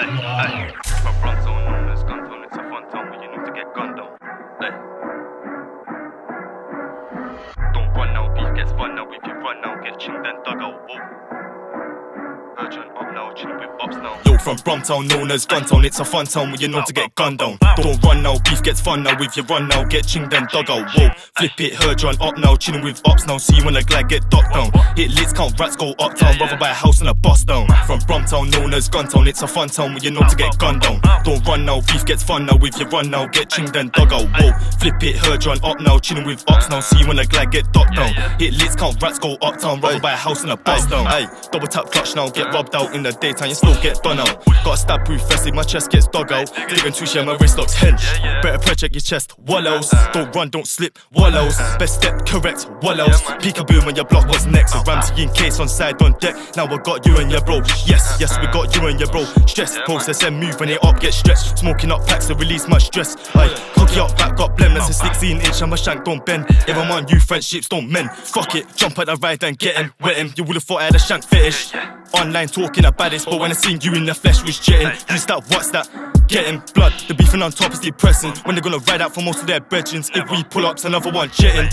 Ay, From Yo, from Brumtown, known as Guntown, it's a fun town where you're know to get gunned down. Don't run now, beef gets fun now. If you run now, get chinged and dug out. Whoa, flip it, heard run up now, chilling with ups now. See you when the glad get docked down. Hit lids, count rats, go uptown, rather buy a house and a bus down. From Brumtown, known as Guntown, it's a fun town where you're know to get gunned down. Don't run now, beef gets fun now. If you run now, get chinged and dug out. Whoa, flip it, heard run up now, chilling with ups now. See you when the glad get docked down. Hit lids, count rats, go uptown, rather buy a house and a bus down. Ay, double tap clutch now, get rubbed out in the daytime, you still get done out. Got a stab proof vest, my chest gets dug out. Digging two share, my wrist locks hench. Better project your chest, wallows. Don't run, don't slip, wallows. Best step correct, wallows. Peekaboo when your block was next. A Ramsey in case on side on deck. Now we got you and your bro. Yes, yes, we got you and your bro. Stress process and move when it up get stretched. Smoking up packs to release my stress. Aye, cocky up, back up, blem. That's a 16 inch and my shank don't bend. Everyone, you friendships don't mend. Fuck it, jump at the ride and get him, wet him. You would've thought I had a shank fetish. Online talking about this, but when I seen you in the flesh was jetting. Who's that? What's that? Getting blood, the beefing on top is depressing. When they're gonna ride out for most of their brethrens. If we pull up's another one jetting.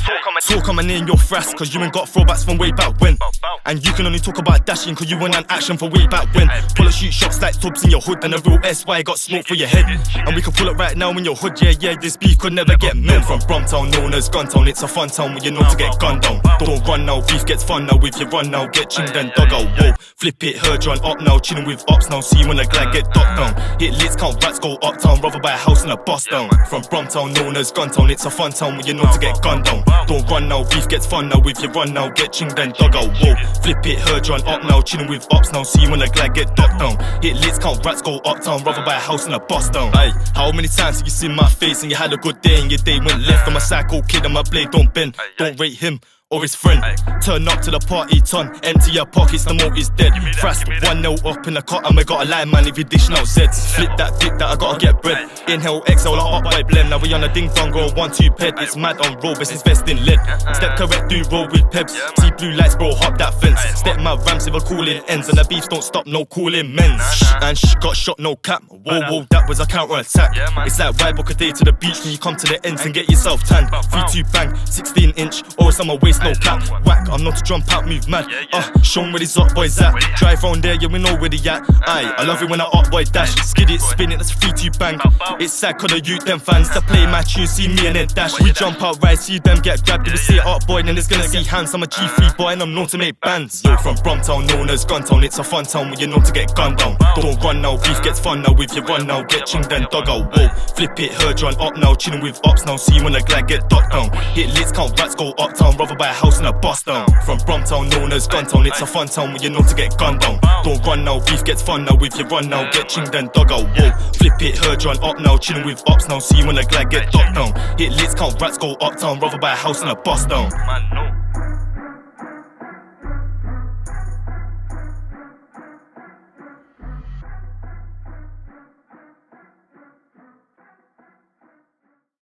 Talk coming in your frass, cause you ain't got throwbacks from way back when. And you can only talk about dashing, cause you want an action for way back when. Pull a shoot shots like tubs in your hood, and a real SY got smoke for your head. And we can pull it right now in your hood, yeah, yeah, this beef could never get men from Brumtown, known as Guntown. It's a fun town where you know to get gunned down. Don't run now, beef gets fun now. If you run now, get chinged and dug out. Whoa, flip it, heard run up now, chilling with ups now. See you when the glad get docked down. Hit lids, count rats, go uptown, rather buy a house in a bus down. From Brumtown, known as Guntown. It's a fun town where you know to get gunned down. Don't run now, beef gets fun now. If you run now, get chinged and dug out. Whoa, flip it, heard run up now, chilling with ups now. See you when the glad get docked down. Hit lids, count rats, go uptown, rather buy a house in a bus down. Aye, how many times have you seen my face and you had a good day and your day went left? I'm a psycho kid and my blade don't bend. Don't rate him or his friend. Turn up to the party, ton, empty your pockets, the moat is dead. Frast, one nil up in the cut, and we got a line, man, if you dish out Zeds. Flip that dick that I gotta get bread. Inhale, exhale, like up by blend. Now we on a ding dong, go one, two ped. It's mad on roll, but it's vest in lead. Step correct, do roll with peps. See blue lights, bro, hop that fence. Step my rams if a cooling ends, and the beefs don't stop, no cooling men's. And shh, got shot, no cap. Whoa, whoa, that was a counter attack. It's like why book a day to the beach when you come to the ends and get yourself tanned. 3 2 bang, 16 inch, oh, or summer waist, no cap. Whack, I'm not a jump out, move mad. Uh, show where these up boys at. Drive on there, yeah, we know where they at. Aye, I love it when I up boy dash. Skid it, spin it, that's a 3 2 bang. It's sad, cause the youth, them fans to play my tune, see me and then dash. We jump out right, see them get grabbed. If we see it up boy, then it's gonna see hands. I'm a G3 boy and I'm known to make bands. Yo, from Brumtown, known as Guntown. It's a fun town where you know to get gunned down. Don't run now, beef gets fun now. If you run now, get chinged then dug out. Whoa, flip it, heard run up now, chilling with ups now. See you when the glad get docked down. Hit lids, count rats, go uptown, rather buy a house and a bus down. From Brumtown, known as Guntown. It's a fun town where you know to get gunned down. Don't run now, beef gets fun now. If you run now, get chinged then dug out. Whoa, flip it, heard run up now, chilling with ups now. See you when the glad get docked down. Hit lids, count rats, go uptown, rather buy a house and a bus down.